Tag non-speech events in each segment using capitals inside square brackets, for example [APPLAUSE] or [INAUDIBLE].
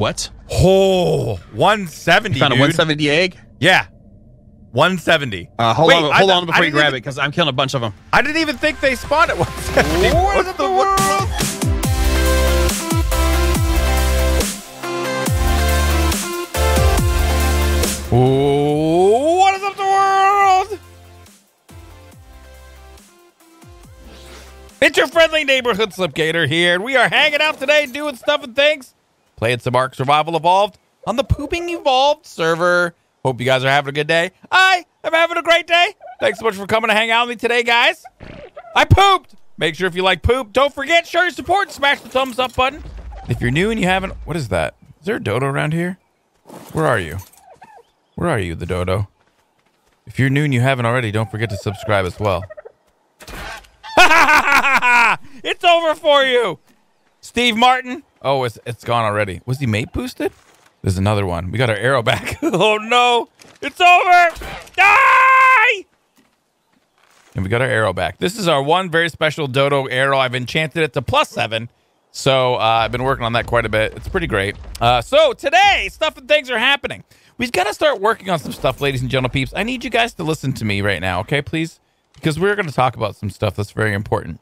What? Oh, 170. Found a dude. 170 egg? Yeah. 170. Uh, hold Wait, on, hold th- on before I you grab even- it because I'm killing a bunch of them. I didn't even think they spawned at 170. What in the world? Ooh, what is up, the world? It's your friendly neighborhood Slipgator here, and we are hanging out today doing stuff and things, playing some Ark Survival Evolved on the Pooping Evolved server. Hope you guys are having a good day. I am having a great day. Thanks so much for coming to hang out with me today, guys. I pooped. Make sure if you like poop, don't forget, show your support, smash the thumbs up button. If you're new and you haven't, what is that? Is there a dodo around here? Where are you? Where are you, the dodo? If you're new and you haven't already, don't forget to subscribe as well. [LAUGHS] it's over for you. Steve Martin. Oh, it's it's gone already. Was he mate boosted? There's another one. We got our arrow back. [LAUGHS] oh no. It's over. Die! And we got our arrow back. This is our one very special dodo arrow. I've enchanted it to plus seven. So uh, I've been working on that quite a bit. It's pretty great. Uh, so today, stuff and things are happening. We've got to start working on some stuff, ladies and gentlemen peeps. I need you guys to listen to me right now, okay, please? Because we're going to talk about some stuff that's very important.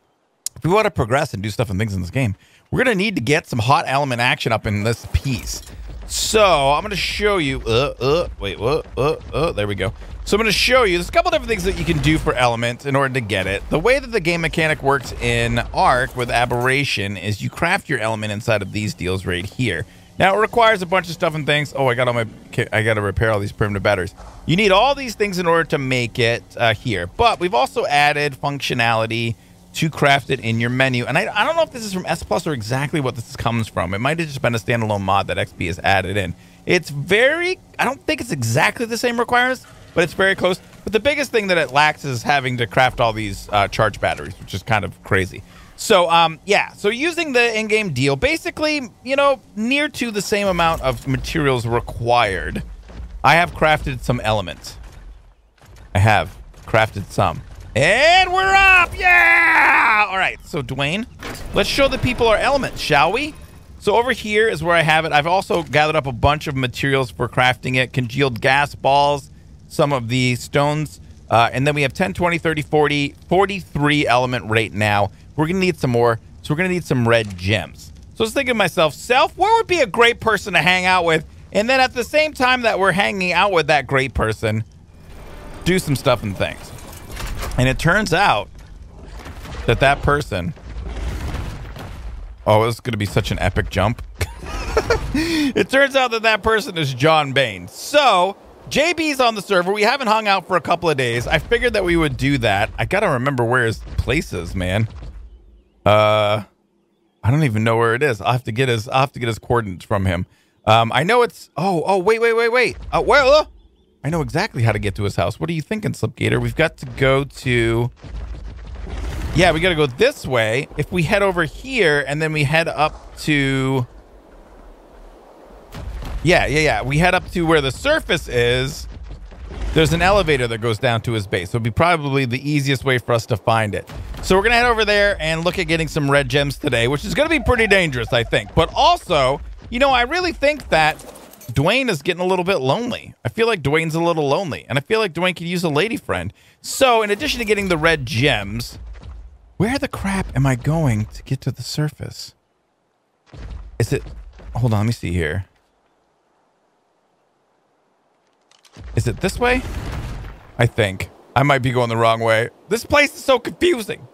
If we want to progress and do stuff and things in this game, we're going to need to get some hot element action up in this piece. So I'm going to show you. Uh, uh, wait, what? Uh, uh, there we go. So I'm going to show you. There's a couple different things that you can do for element in order to get it. The way that the game mechanic works in Ark with Aberration is you craft your element inside of these deals right here. Now it requires a bunch of stuff and things. Oh, I got all my. I got to repair all these primitive batteries. You need all these things in order to make it uh, here. But we've also added functionality to craft it in your menu. And I, I don't know if this is from S Plus or exactly what this comes from. It might have just been a standalone mod that XP has added in. It's very. I don't think it's exactly the same requirements, but it's very close. But the biggest thing that it lacks is having to craft all these uh, charge batteries, which is kind of crazy. So, um, yeah. So using the in-game deal, basically, you know, near to the same amount of materials required, I have crafted some elements. I have crafted some. And we're up! Yeah! All right, so Dwayne, let's show the people our elements, shall we? So over here is where I have it. I've also gathered up a bunch of materials for crafting it. Congealed gas balls, some of the stones, uh, and then we have 10, 20, 30, 40, 43 element right now. We're going to need some more, so we're going to need some red gems. So I was thinking to myself, Self, where would be a great person to hang out with? And then at the same time that we're hanging out with that great person, do some stuff and things. And it turns out that that person. Oh, this is going to be such an epic jump. [LAUGHS] it turns out that that person is John Bain. So, JB's on the server. We haven't hung out for a couple of days. I figured that we would do that. I got to remember where his place is, man. Uh I don't even know where it is. I'll have to get his I'll have to get his coordinates from him. Um I know it's Oh, oh, wait, wait, wait, wait. Uh, well, I know exactly how to get to his house. What are you thinking, Slipgator? We've got to go to. Yeah, we got to go this way. If we head over here and then we head up to. Yeah, yeah, yeah. We head up to where the surface is. There's an elevator that goes down to his base. So it'd be probably the easiest way for us to find it. So we're going to head over there and look at getting some red gems today, which is going to be pretty dangerous, I think. But also, you know, I really think that Dwayne is getting a little bit lonely. I feel like Dwayne's a little lonely, and I feel like Dwayne could use a lady friend. So, in addition to getting the red gems, where the crap am I going to get to the surface? Is it. Hold on, let me see here. Is it this way? I think. I might be going the wrong way. This place is so confusing.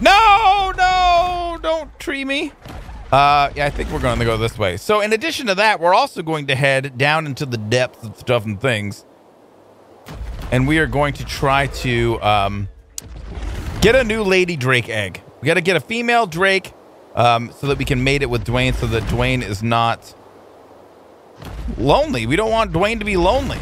No, no, don't tree me. Uh, yeah, I think we're going to go this way. So, in addition to that, we're also going to head down into the depths of stuff and things. And we are going to try to um, get a new Lady Drake egg. We got to get a female Drake um, so that we can mate it with Dwayne so that Dwayne is not lonely. We don't want Dwayne to be lonely.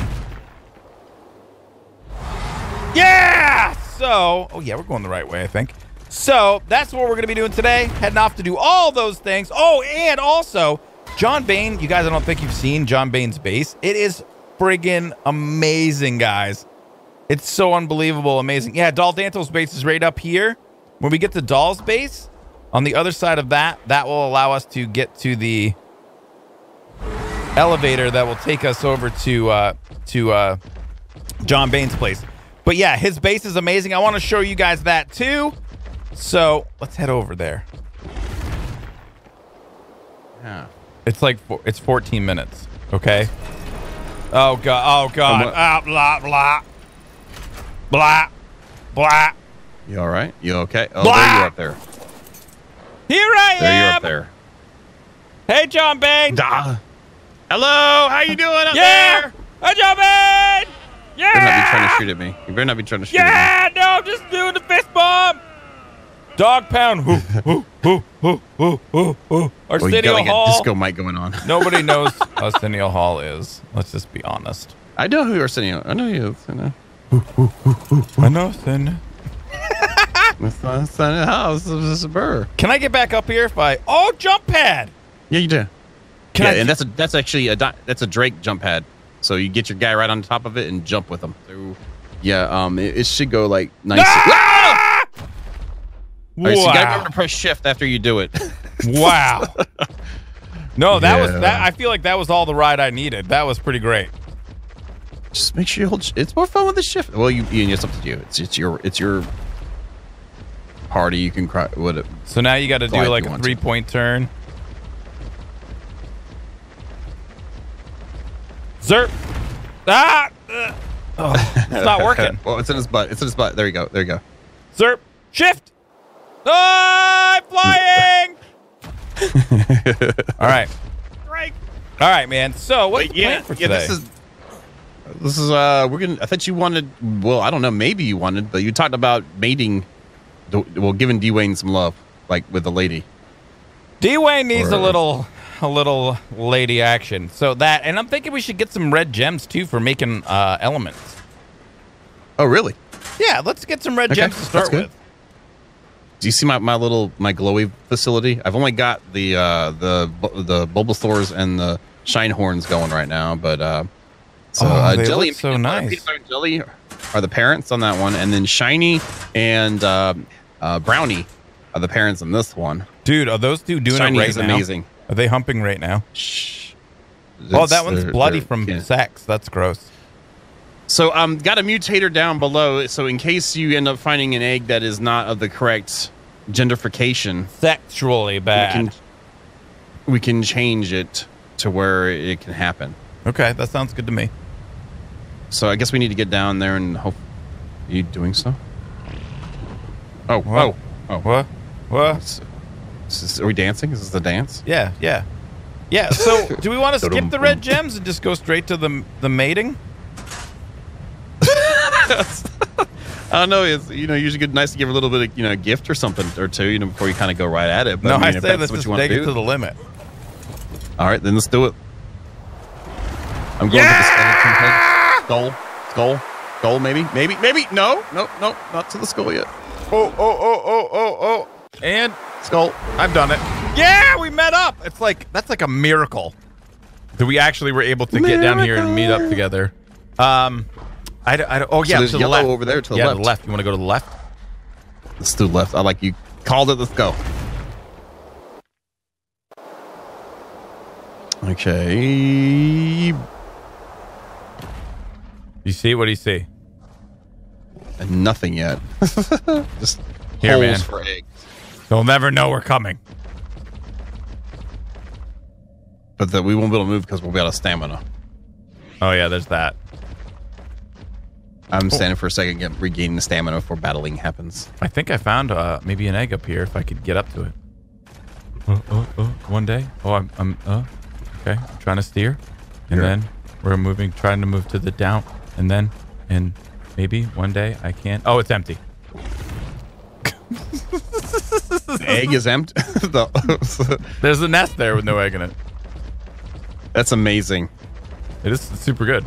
Yeah! So, oh, yeah, we're going the right way, I think. So that's what we're going to be doing today. Heading off to do all those things. Oh, and also, John Bain, you guys, I don't think you've seen John Bain's base. It is friggin' amazing, guys. It's so unbelievable, amazing. Yeah, Doll Danto's base is right up here. When we get to Doll's base, on the other side of that, that will allow us to get to the elevator that will take us over to uh, to uh, John Bain's place. But yeah, his base is amazing. I want to show you guys that too. So let's head over there. Yeah. It's like four- it's 14 minutes. Okay. Oh god. Oh god. Ah, blah blah blah blah. You all right? You okay? Oh, Blah! there you're up there. Here I There am. There you're up there. Hey, John Bain. Da. Hello, how you doing up yeah. there? Hey, John Bain. You better not be trying to shoot at me. You better not be trying to shoot at me. Yeah. No, I'm just doing the fist bump. Dog pound. Hoo, hoo, hoo, hoo. me. Well, you Arsenio a Hall. disco mic going on. [LAUGHS] Nobody knows Arsenio Hall is. Let's just be honest. I know who Arsenio. I know you. I know. I know, Arsenio. It's not it's not a house. It's a burr. Can I get back up here if I? Oh, jump pad. Yeah, you do. Can yeah, I? and that's a that's actually a that's a Drake jump pad. So you get your guy right on top of it and jump with him. So, yeah, um, it, it should go like nice. Ah! All right, so you gotta Wow. remember to press shift after you do it. [LAUGHS] Wow. No, that was that. I feel like that was all the ride I needed. That was pretty great. Just make sure you hold. It's more fun with the shift. Well, you, you it's up to you. It's it's your it's your party. You can cry. What? it- So now you got to do like a want to. three point turn. Zerp. Ah. uh, oh, [LAUGHS] it's not working. well, it's in his butt. It's in his butt. There you go. There you go. Zerp. Shift. Ah, I'm flying. [LAUGHS] all right. Right. All right, man. So what's the yeah, plan for yeah. today? This is this is uh we're gonna. I thought you wanted. Well, I don't know. Maybe you wanted, but you talked about mating. Well, giving Dwayne some love, like with the lady. D-Wayne needs a little a little lady action. So that and I'm thinking we should get some red gems too for making uh elements. Oh, really? Yeah, let's get some red Okay, gems to that's start good. with. Do you see my, my little my glowy facility? I've only got the uh, the the Bulbasaurs and the Shine Horns going right now, but uh, so Oh, uh, Jelly look and so Peanut nice. Peanut Butter and Jelly are the parents on that one, and then Shiny and um uh, Brownie are the parents on this one. Dude, are those two doing Shiny it right is now? amazing. Are they humping right now? Shh. oh, that one's bloody from yeah. sex. That's gross. So um, got a mutator down below. So in case you end up finding an egg that is not of the correct genderification, Sexually we bad. can we can change it to where it can happen. Okay, that sounds good to me. So I guess we need to get down there and hope. Are you doing so? Oh, What? oh, oh. What? What? Is this- are we dancing? Is this the dance? Yeah, yeah. Yeah, so [LAUGHS] do we want to skip the red gems and just go straight to the the mating? [LAUGHS] I don't know. It's you know usually good, nice to give a little bit of you know gift or something or two you know before you kind of go right at it. But, no, I, mean, I, if say that's let's what just you want take to it do. to the limit. All right, then let's do it. I'm going to the skeleton head. Skull, skull, skull. Maybe, maybe, maybe. No, no, no, not to the skull yet. Oh, oh, oh, oh, oh, oh. And Skull. I've done it. Yeah, we met up. It's like that's like a miracle that we actually were able to get down here and meet up together. Um, I, don't- I don't- oh yeah, there's to the yellow left over there to the yeah, left. left. You want to go to the left? Let's do left. I like you called it. Let's go. Okay. You see what do you see? And nothing yet. [LAUGHS] Just Here, holes man. for eggs. They'll never know we're coming. But that we won't be able to move because we'll be out of stamina. Oh yeah, there's that. I'm standing for a second, get regaining the stamina before battling happens. I think I found uh, maybe an egg up here if I could get up to it. Oh, oh, oh, one day. Oh, I'm, I'm, uh, okay. I'm trying to steer. And then we're moving, trying to move to the down. And then, and maybe one day I can. Oh, it's empty. [LAUGHS] The egg is empty. [LAUGHS] The- [LAUGHS] There's a nest there with no egg in it. That's amazing. It is super good.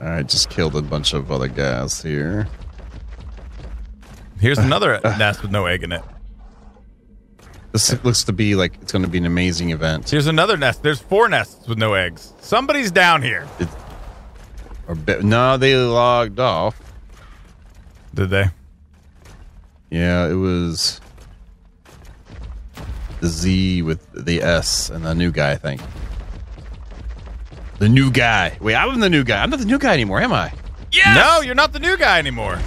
All right, just killed a bunch of other guys here. Here's [SIGHS] another nest with no egg in it. This looks to be like it's going to be an amazing event. Here's another nest. There's four nests with no eggs. Somebody's down here. Or be- no, they logged off. Did they? Yeah, it was. the Z with the S and the new guy, I think. The new guy. Wait, I'm the new guy. I'm not the new guy anymore, am I? Yes! No, you're not the new guy anymore.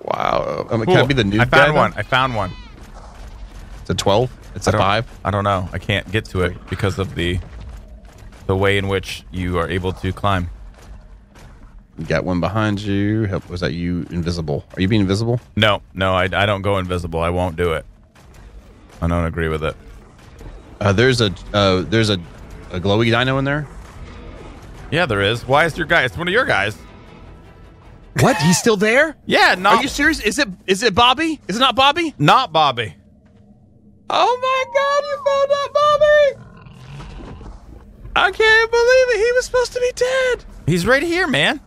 Wow. Um, Can I be the new guy? I guy? found one. then? I found one. It's a 12. It's I a 5. I don't know. I can't get to it because of the the way in which you are able to climb. You got one behind you. Help- Was that you invisible? Are you being invisible? No, no, I, I don't go invisible. I won't do it. I don't agree with it. Uh, there's a uh, there's a, a glowy dino in there. Yeah, there is. Why is your guy? It's one of your guys. What? He's still there? Yeah, not Are you serious? Is it is it Bobby? Is it not Bobby? not Bobby. Oh my God! You found that Bobby! I can't believe it. He was supposed to be dead. He's right here, man.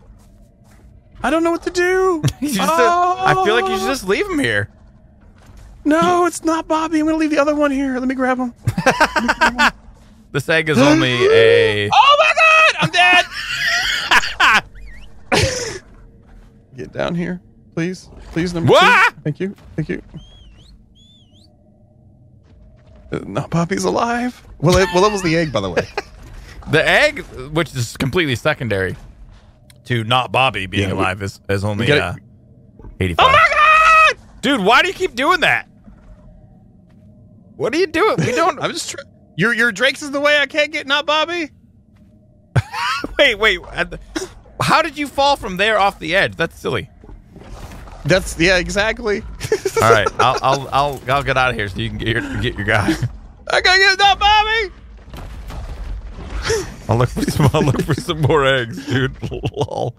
I don't know what to do. [LAUGHS] Oh. I feel like you should just leave him here. No, it's not Bobby. I'm gonna leave the other one here. Let me grab him. [LAUGHS] This egg is only a. [LAUGHS] Oh God! I'm dead. [LAUGHS] Get down here, please. Please, number What? two. Thank you. Thank you. Uh, Not Bobby's alive. Well, it, well, that was the egg, by the way. [LAUGHS] The egg, which is completely secondary to not Bobby being Yeah, we- alive, is, is only uh, 85. oh my God! Dude, why do you keep doing that? What are you doing? We don't. [LAUGHS] I'm just. Your your Drake's is the way I can't get not Bobby. [LAUGHS] wait, wait. How did you fall from there off the edge? That's silly. That's yeah, exactly. [LAUGHS] All right, I'll I'll I'll, I'll get out of here so you can get your get your guy. I gotta get not Bobby. [LAUGHS] I'll look for some. I'll look for some more eggs, dude. Lol.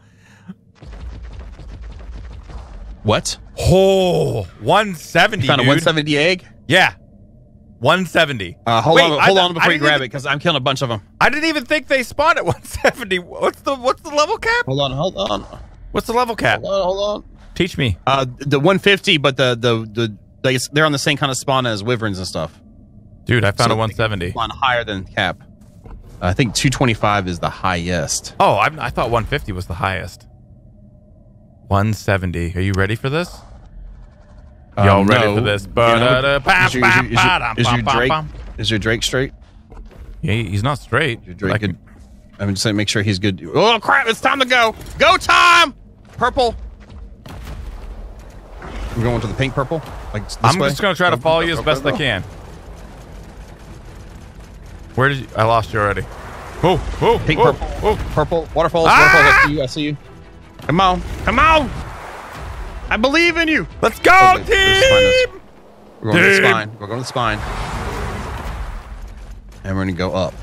What? Oh, 170, Found a 170 egg. Yeah, 170. Uh, hold Wait, on, hold th- on before I you grab even- it because I'm killing a bunch of them. I didn't even think they spawned at [LAUGHS] 170. What's the what's the level cap? Hold on, hold on, What's the level cap? Hold on, hold on. Teach me. Uh, the 150, but the the the they, they're on the same kind of spawn as wyverns and stuff. Dude, I found So a 170. Spawn higher than cap. I think 225 is the highest. Oh, I, I thought 150 was the highest. 170. Are you ready for this? Y'all Um, ready no. for this? You know, is your- is your- is your- is your Drake is your Drake straight? Yeah, he's not straight. Your Drake good. can- I'm just saying, make sure he's good. Oh crap! It's time to go. Go time. Purple. We're going to the pink purple. Like this I'm way? just gonna try to follow go, you as go, best I can. Where did you? I lost you already. Oh, oh, Pink, purple, oh. purple, waterfalls, Ah! waterfalls. I see you. I see you. Come on, come on. I believe in you. Let's go, wait, there's spine, team! We're going to the spine. We're going to the spine. And we're going to go up.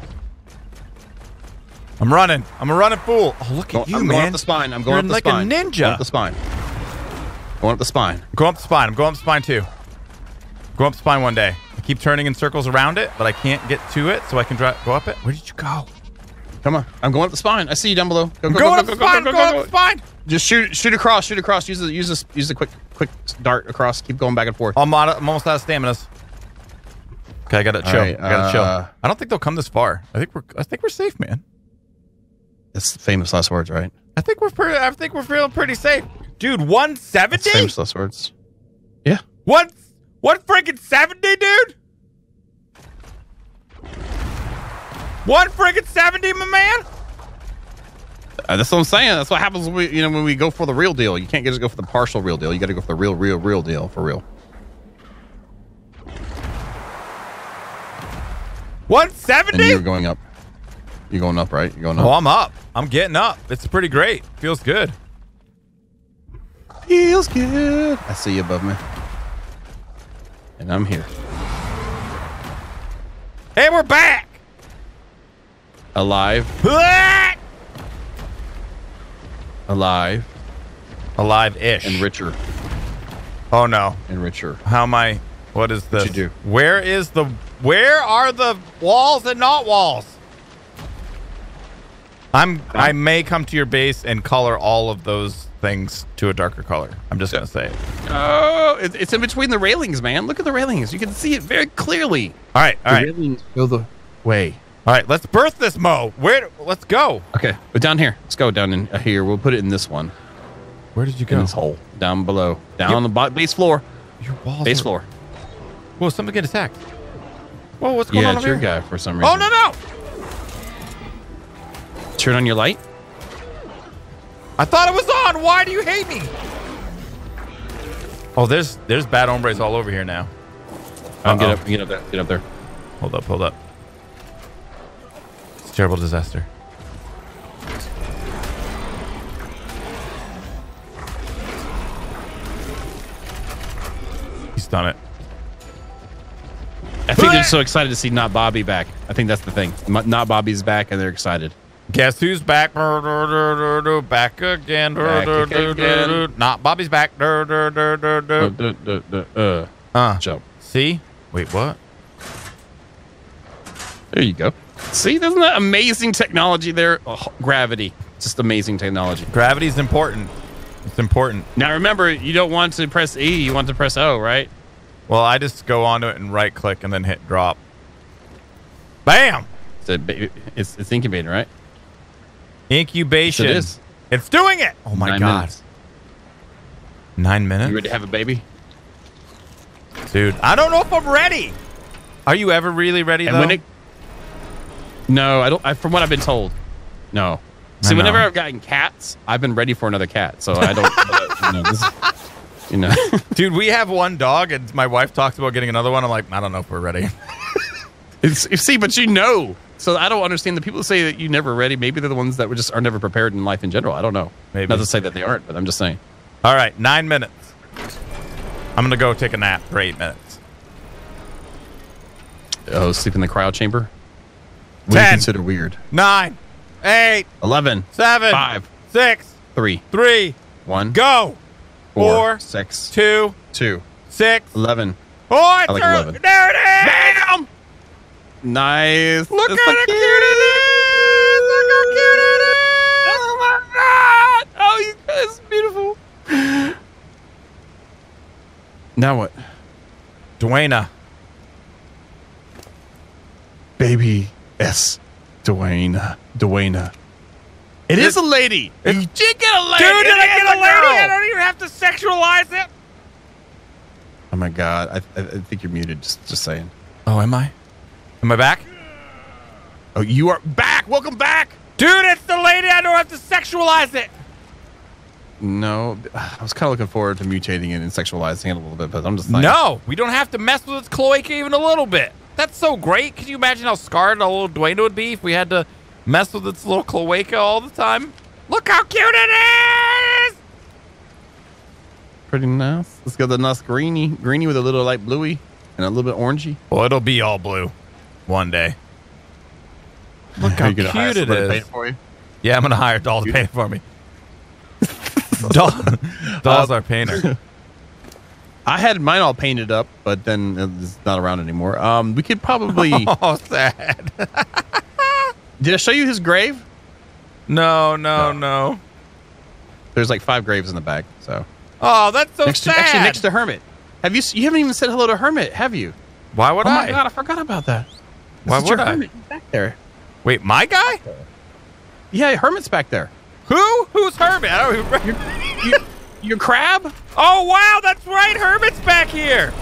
I'm running. I'm a running fool. Oh, look Go- at you, I'm man. going up the spine. I'm going You're up the like a spine. ninja. Going up the spine. Going up the spine. I'm going up the spine. I'm going up the spine too. Go up the spine one day. I keep turning in circles around it, but I can't get to it, so I can dri- go up it. Where did you go? Come on. I'm going up the spine. I see you down below. Go, I'm go, going go, up go, the go, spine. go, I'm go, go, up the go. spine. Just shoot, shoot across, shoot across. Use the, use this, use the quick, quick dart across. Keep going back and forth. I'm, out of, I'm almost out of stamina. Okay, I gotta chill. right, I gotta uh, chill. I don't think they'll come this far. I think we're. I think we're safe, man. That's famous last words, right? I think we're. Pretty, I think we're feeling pretty safe, dude. 170. famous last words. Yeah. One. One freaking 70, dude. One freaking 70, my man. Uh, that's what I'm saying. That's what happens when we, you know, when we go for the real deal. You can't just go for the partial real deal. You got to go for the real, real, real deal for real. 170. And you're going up. You're going up, right? You're going up. Oh. I'm up. I'm getting up. It's pretty great. Feels good. Feels good. I see you above me. And I'm here. Hey, we're back. Alive. [LAUGHS] Alive. Alive-ish. And richer. oh no. And richer. How am I? What is this? you do? Where is the? Where are the walls and not walls? I'm. I may come to your base and color all of those things to a darker color. I'm just gonna say it. Oh, it's in between the railings, man. Look at the railings. You can see it very clearly. All right. All the right. railings go the way. All right. Let's birth this Mo. Where? Let's go. Okay, but down here. Let's go down in uh, here. We'll put it in this one. Where did you In this hole. Down below. Down on the bo- base floor. Your walls. Base are- floor. Whoa! Something get attacked. Whoa, what's going Yeah, on it's over your here? guy for some reason. Oh no no! Turn on your light. I thought it was on. Why do you hate me? Oh, there's there's bad hombres all over here now. Um, get Uh-oh. up, get up there, get up there. Hold up, hold up. It's a terrible disaster. He's done it. I think they're so excited to see not Bobby back. I think that's the thing. Not Bobby's back, and they're excited. Guess who's back? Back again. Back again. Not Bobby's back. Uh, jump. see? Wait, what? There you go. See, isn't that amazing technology there? Oh, gravity, just amazing technology. Gravity is important. It's important. Now remember, you don't want to press E, you want to press O, right? Well, I just go onto it and right click and then hit drop. Bam! It's, a, it's, it's incubating, right? Incubation. Yes, it is. It's doing it. Oh my Nine god. minutes. Nine minutes? You ready to have a baby? Dude, I don't know if I'm ready. Are you ever really ready And though? When it, no, I don't. I, from what I've been told, no. See, whenever. I've gotten cats, I've been ready for another cat. So I don't. [LAUGHS] you know, this, you know. [LAUGHS] Dude, we have one dog and my wife talks about getting another one. I'm like, I don't know if we're ready. [LAUGHS] It's, see, but you know. So I don't understand the people who say that you never ready. Maybe they're the ones that were just are never prepared in life in general. I don't know. Maybe. Not to say that they aren't, but I'm just saying. All right, nine minutes. I'm gonna go take a nap for eight minutes. Oh, sleep in the cryo chamber. What do you Ten. consider weird? Nine, eight, Eleven, seven, five, six, three, three, one, go. four, four, six, Two, two, six. eleven. Oh, it's I like early. 11. There it is. Bam! Nice. Look at how cute. cute it is. Look how cute it is. Oh my god! Oh, you guys, beautiful. Now what? Dwayna. Baby S. Dwayne. Dwayne. It is a lady. You did get a lady. Dude, did It I get a lady? I don't even have to sexualize it. Oh my god! I, I, I think you're muted. Just, just saying. Oh, am I? Am I back? Oh, you are back. Welcome back. Dude, it's the lady. I don't have to sexualize it. No, I was kind of looking forward to mutating it and sexualizing it a little bit, but I'm just like, No, we don't have to mess with its cloaca even a little bit. That's so great. Can you imagine how scarred a little Dwayne would be if we had to mess with its little cloaca all the time? Look how cute it is! pretty nice. Let's go the nice greeny, greeny with a little light bluey and a little bit orangey. Well, it'll be all blue one day. Look [LAUGHS] how Are hire cute it somebody to paint for you? Yeah, I'm gonna hire Doll to paint it for me. [LAUGHS] Doll, [LAUGHS] Doll's uh, our painter. I had mine all painted up, but then it's not around anymore. Um, we could probably. [LAUGHS] Oh, sad. [LAUGHS] Did I show you his grave? No, no, no. There's like five graves in the back. So Oh, that's so next to, sad. actually next to Hermit. Have you? You haven't even said hello to Hermit, have you? Why would oh I? my god, I forgot about that. Why This is your would I? Hermit. He's back there. Wait, my guy? Yeah, Hermit's back there. Who? Who's Hermit? I don't even remember. You, your crab? Oh wow, that's right. Hermit's back here.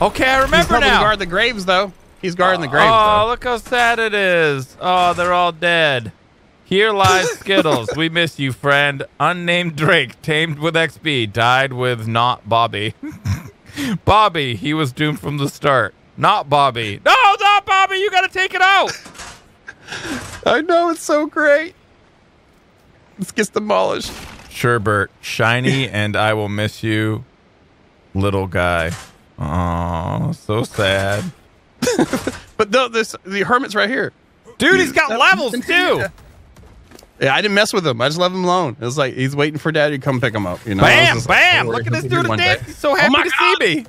Okay, I He's remember helping now. guard the graves, though. He's guarding the graves. oh, though. look how sad it is. Oh, they're all dead. Here lies [LAUGHS] Skittles. we miss you, friend. Unnamed Drake, tamed with XP, died with not Bobby. [LAUGHS] Bobby, he was doomed from the start. Not Bobby. No, not Bobby. You got to take it out. [LAUGHS] I know it's so great. This gets demolished. Sherbert, shiny, [LAUGHS] and I will miss you, little guy. Oh, so sad. [LAUGHS] But no, this the hermit's right here. Dude, he's got levels [LAUGHS] too. Yeah, I didn't mess with him. I just left him alone. It was like he's waiting for daddy to come pick him up. You know, I was Bam, like, bam. Look at this he'll be here dude one dance. day. He's so Oh happy my to God. see me.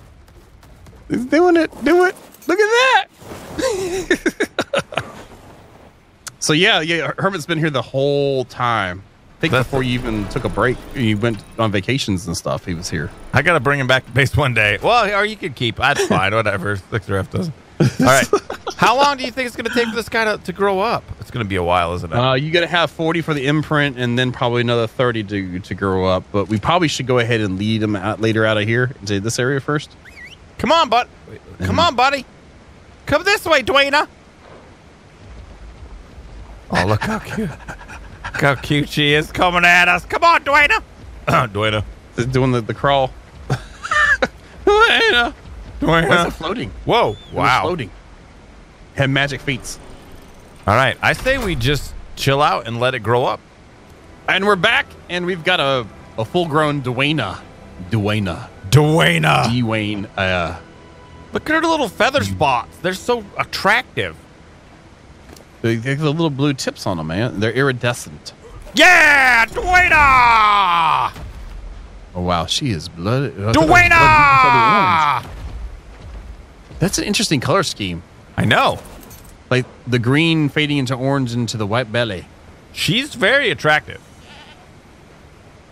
He's doing it. Do it. Look at that. so yeah, yeah. Hermit's been here the whole time. I think That's- before you even took a break, you went on vacations and stuff. He was here. I gotta bring him back to base one day. Well, or you could keep. That's fine. [LAUGHS] Whatever. Six or F does. All right. [LAUGHS] How long do you think it's gonna take for this guy to, to grow up? It's gonna be a while, isn't it? Uh, you got to have 40 for the imprint and then probably another 30 to, to grow up. But we probably should go ahead and lead him out later out of here into this area first. Come on, bud. Come on, buddy. Come this way, Dwayna. Oh, look how cute. [LAUGHS] Look how cute she is coming at us. Come on, Dwayna. Dwayna. It's doing the, the crawl. Dwayna. Why is it floating? Whoa. Wow. floating. Had magic feats. All right. I say we just chill out and let it grow up. And we're back, and we've got a, a full grown Dwayna. Dwayna. Dwayna. Dwayne. Uh, Look at her little feather spots. They're so attractive. They got the little blue tips on them, man. They're iridescent. Yeah, Dwayna! Oh, wow. She is blood. Dwayna! That's an interesting color scheme. I know. Like the green fading into orange into the white belly. She's very attractive.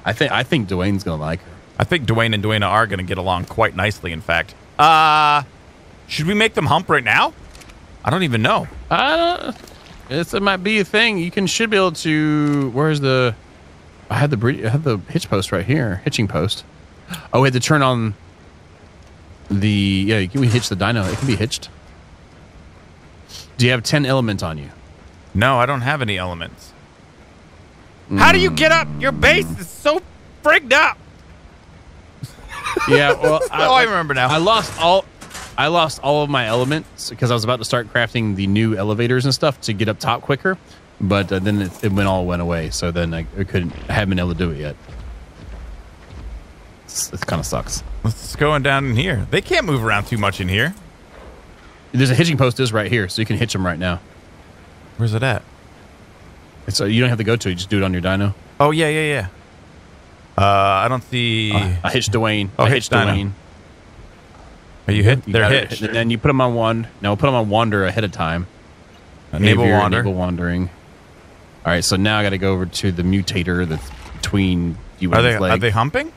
I think I think Dwayne's gonna like her. I think Dwayne and Dwayna are going to get along quite nicely, in fact. Uh, should we make them hump right now? I don't even know. I don't. It's, it might be a thing. You can should be able to. Where's the? I had the I had the hitch post right here, hitching post. Oh, we had to turn on the. Yeah, you can we hitch the dino. It can be hitched. Do you have ten element on you? No, I don't have any elements. How do you get up? Your base is so frigged up. Yeah. Well, [LAUGHS] Oh, I remember now. I lost all. I lost all of my elements because I was about to start crafting the new elevators and stuff to get up top quicker, but uh, then it, it went all went away. So then I, I couldn't. I haven't been able to do it yet. It's, it kind of sucks. What's going down in here? They can't move around too much in here. There's a hitching post is right here, so you can hitch them right now. Where's it at? It's, uh, you don't have to go to it; you just do it on your dino. Oh, yeah, yeah, yeah. Uh, I don't see. I hitched Dwayne. Oh, I hitch hitched. Dwayne. Are you hit? You They're hitched. And then you put them on one. No, put them on wander ahead of time. Enable wander. Enable wandering. All right, so now I got to go over to the mutator that's between you Are and they his are they humping?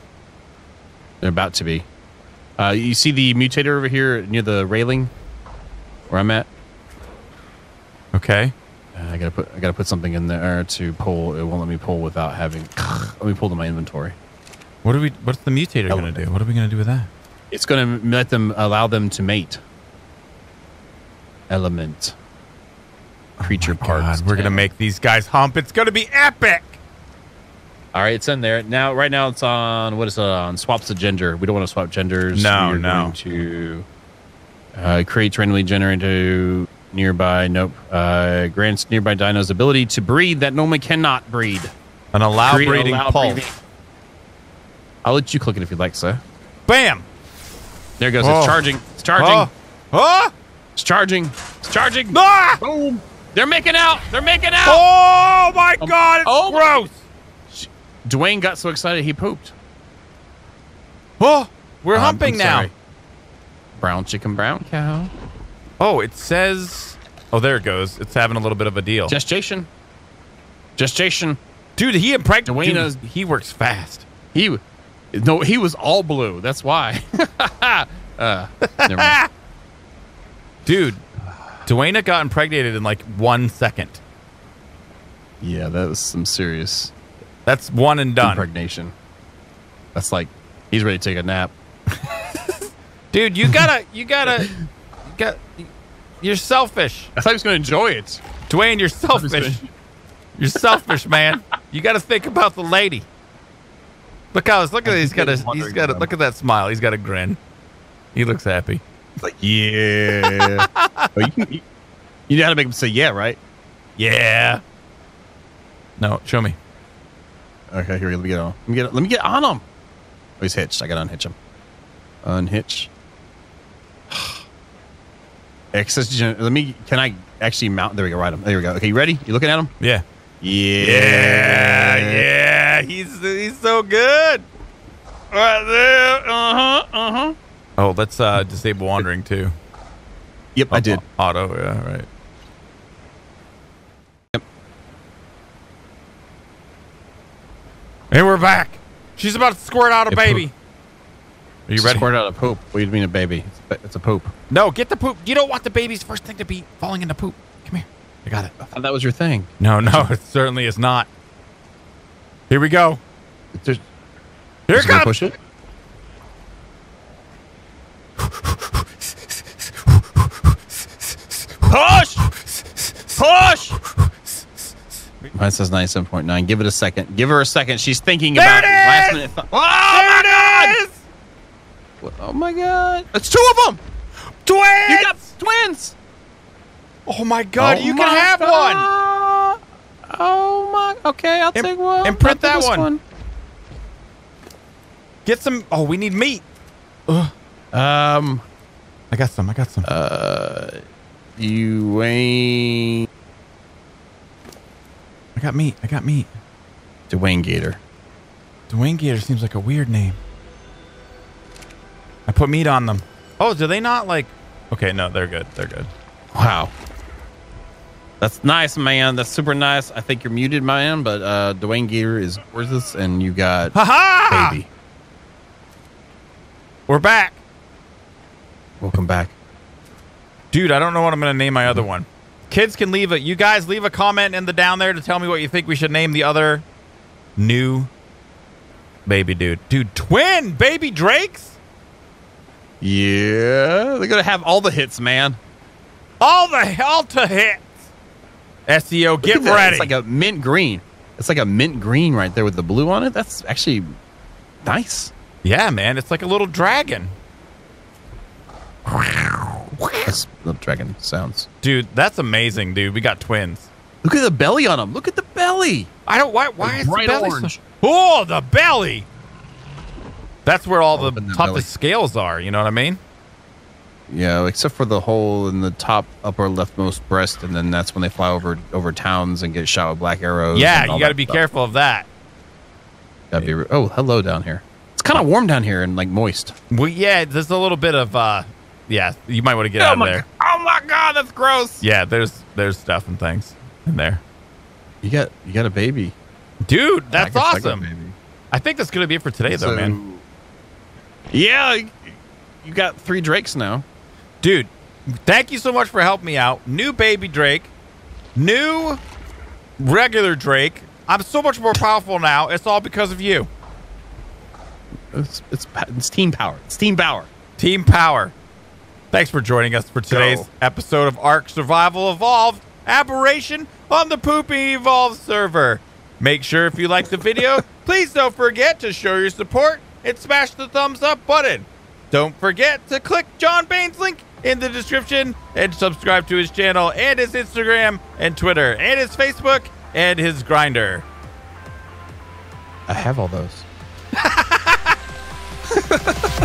They're about to be. Uh, you see the mutator over here near the railing, where I'm at. Okay. Uh, I gotta put I gotta put something in there to pull. It won't let me pull without having. [SNIFFS] let me pull to my inventory. What do we? What's the mutator going to do? What are we going to do with that? It's gonna let them allow them to mate. Element. Creature Oh parts. We're going to make these guys hump. It's going to be epic. All right, it's in there now. Right now, it's on what is it on? Swaps the gender. We don't want to swap genders. No, We're no. Going to uh, create randomly generated nearby. Nope. Uh, grants nearby dinos ability to breed that normally cannot breed. An allow Create breeding allow pulse. I'll let you click it if you'd like, sir. Bam. There it goes. Oh. It's charging. It's charging. Oh. Oh. It's charging. It's charging. Ah! Boom. They're making out. They're making out. Oh my God! It's oh my- gross. Dwayne got so excited he pooped. Oh, we're Um, humping now. Brown chicken, brown cow. Oh, it says. Oh, there it goes. It's having a little bit of a deal. Gestation. Gestation. Dude, he impregnated. He works fast. He, no, he was all blue. That's why. uh, [LAUGHS] never mind. Dude, Dwayna got impregnated in like one second. Yeah, that was some serious That's one and done. impregnation. That's like he's ready to take a nap. [LAUGHS] Dude, you gotta, you gotta, you got. You're selfish, I thought he was going to enjoy it. Dwayne. You're selfish. You're selfish, man. You got to think about the lady. Look how look at he's got a he's got a look at that smile. He's got a grin. He looks happy. It's like, yeah. [LAUGHS] oh, you, can- you, you know how to make him say yeah, right? Yeah. No, show me. Okay, here, let me get on. Let me get, let me get on him. Oh, he's hitched. I got to unhitch him. Unhitch. [SIGHS] Excess. Let me. Can I actually mount? There we go. Right him. There we go. Okay, you ready? You looking at him? Yeah. Yeah. Yeah, yeah. He's he's so good. Right there. Uh huh. Uh huh. Oh, let's uh disable wandering too. Yep, I did. Auto, yeah, right. Yep. Hey, we're back. She's about to squirt out a It baby. Are you ready? Squirt out a poop. What do you mean a baby? It's a, it's a poop. No, get the poop. You don't want the baby's first thing to be falling into poop. Come here. I got it. I thought that was your thing. No, no, [LAUGHS] it certainly is not. Here we go. There's, Here it comes. Push it. Push! Push! Mine says 97.9. Give it a second. Give her a second. She's thinking there about it is! last minute. Oh, there my God! Oh, my God. It's two of them! Twins! You got twins! Oh, my God. Oh you my can have God. one! God. Oh my. Okay, I'll Im- take one. imprint that this one. Get some. Oh, we need meat. Ugh. Um, I got some. I got some. uh, you ain't I got meat. I got meat. Dwayne Gator. Dwayne Gator seems like a weird name. I put meat on them. Oh, do they not like? Okay, no, they're good. They're good. Wow. That's nice, man. That's super nice. I think you're muted, man, but uh, Dwayne Gator is gorgeous, and you got Ha ha! baby. We're back, Welcome back. dude. I don't know what I'm gonna name my other one. Kids can leave it. You guys leave a comment in the down there to tell me what you think we should name the other new baby dude. Dude, twin baby drakes. Yeah, they're gonna have all the hits, man. All the hell to hits. SEO, Look get ready. It's like a mint green. It's like a mint green right there with the blue on it. That's actually nice. yeah, man. It's like a little dragon. That's the dragon sounds. Dude, that's amazing, dude. We got twins. Look at the belly on them. Look at the belly. I don't. Why? Why Like is bright the belly orange. So, oh, the belly. That's where all the Open the toughest belly. scales are. You know what I mean? Yeah, except for the hole in the top upper leftmost breast, and then that's when they fly over over towns and get shot with black arrows. yeah, you got to be stuff. careful of that. Gotta be re- oh, hello down here. It's kind of warm down here and like moist. Well, yeah, there's a little bit of. uh Yeah, you might want to get out of my, there. oh my god, that's gross. Yeah, there's there's stuff and things in there, You got you got a baby. dude. That's I awesome. baby. I think that's gonna be it for today, though, man. Yeah, you got three drakes now. Dude, thank you so much for helping me out. New baby Drake, new regular Drake. I'm so much more powerful now. It's all because of you. It's it's, it's team power. It's team power. Team Power. Thanks for joining us for today's Go. episode of Ark Survival Evolved Aberration on the Pooping Evolved server. Make sure if you like the video, [LAUGHS] please don't forget to show your support and smash the thumbs up button. Don't forget to click John Bain's link in the description and subscribe to his channel and his Instagram and Twitter and his Facebook and his Grindr. I have all those. [LAUGHS]